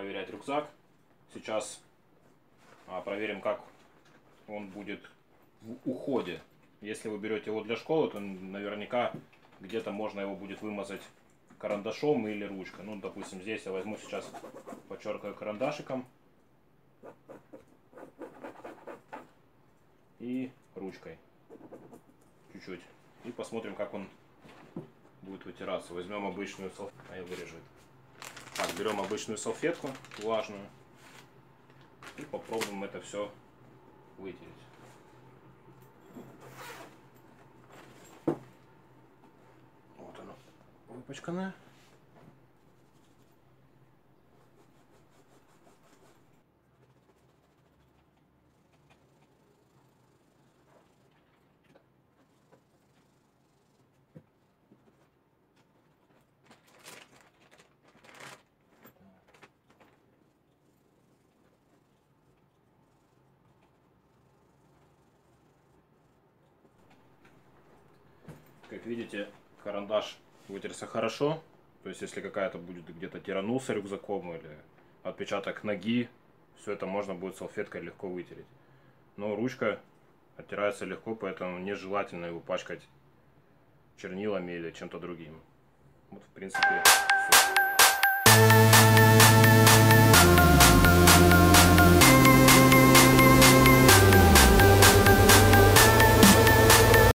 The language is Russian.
проверять рюкзак. Сейчас а, проверим, как он будет в уходе. Если вы берете его для школы, то наверняка где-то можно его будет вымазать карандашом или ручкой. Ну, допустим, здесь я возьму сейчас, подчеркаю карандашиком и ручкой чуть-чуть. И посмотрим, как он будет вытираться. Возьмем обычную салфетку, а я вырежу Так, берем обычную салфетку влажную и попробуем это все вытереть. Вот оно выпачканное. Как видите, карандаш вытерся хорошо. То есть, если какая-то будет где-то тиранулся рюкзаком или отпечаток ноги, все это можно будет салфеткой легко вытереть. Но ручка оттирается легко, поэтому нежелательно его пачкать чернилами или чем-то другим. Вот, в принципе, все.